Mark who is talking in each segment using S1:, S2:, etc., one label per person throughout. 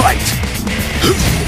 S1: Fight.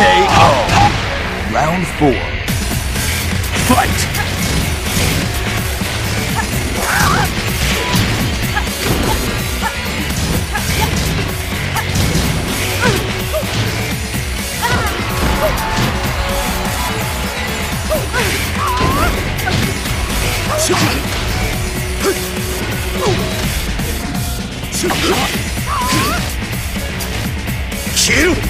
S1: KO. Round four. Fight.
S2: Kill!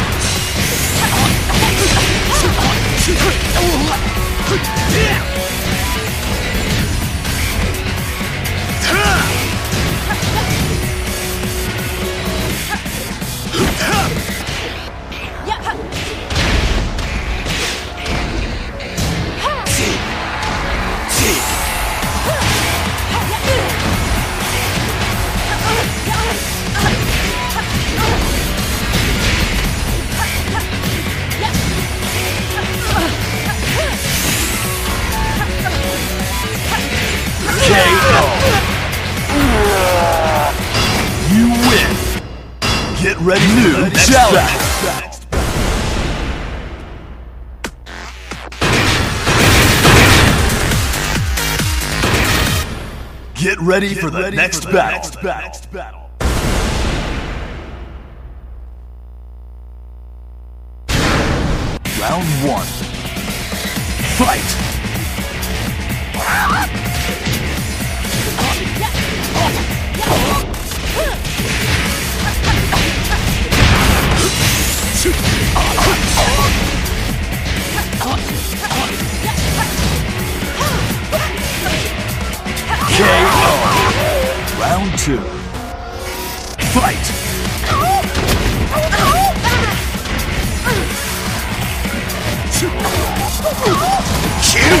S1: ready new challenge. Get ready for the next battle. Round one. Fight. KO. Round two. Fight. KO.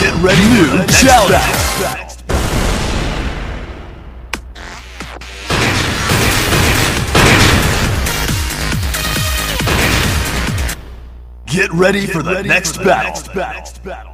S1: Get ready New challenge. Ready Get for the, ready next, for the battle. next battle.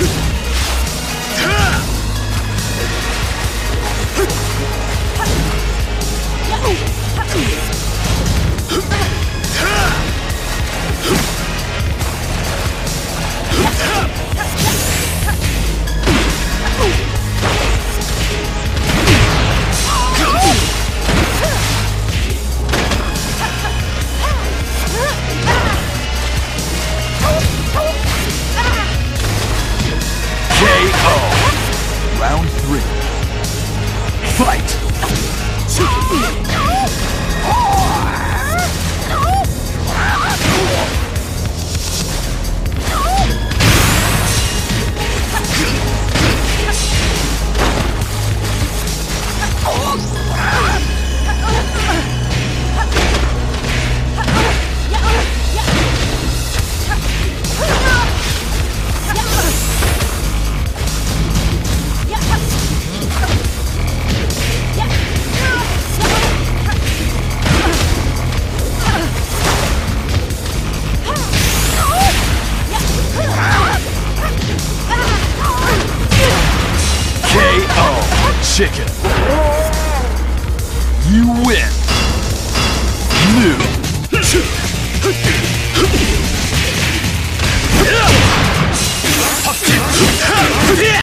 S1: Shoot. Chicken. You win.